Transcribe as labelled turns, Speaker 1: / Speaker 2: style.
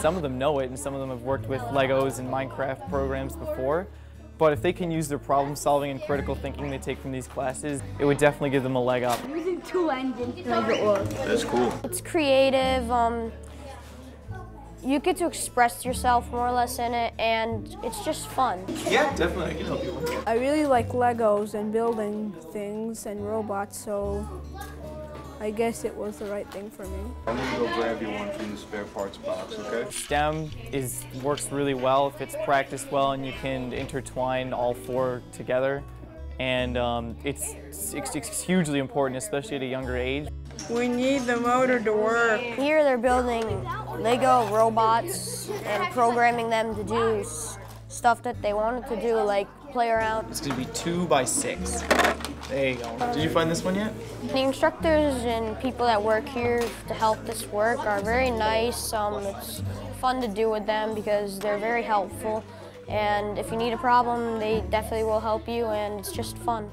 Speaker 1: Some of them know it, and some of them have worked with Legos and Minecraft programs before. But if they can use their problem solving and critical thinking they take from these classes, it would definitely give them a leg up.
Speaker 2: Using two engines to make it work.
Speaker 3: That's cool.
Speaker 4: It's creative. Um, you get to express yourself more or less in it, and it's just fun.
Speaker 3: Yeah, definitely. I can help you.
Speaker 5: I really like Legos and building things and robots, so I guess it was the right thing for me.
Speaker 3: I'm gonna go grab you one from the spare parts box, okay?
Speaker 1: STEM is works really well if it's practiced well and you can intertwine all four together. And um, it's, it's, it's hugely important, especially at a younger age.
Speaker 5: We need the motor to work.
Speaker 4: Here they're building Lego robots and programming them to do s- stuff that they wanted to do, like play around.
Speaker 1: It's gonna be two by six. There you go. Did you find this one yet?
Speaker 4: The instructors and people that work here to help this work are very nice. Um, it's fun to do with them because they're very helpful. And if you need a problem, they definitely will help you, and it's just fun.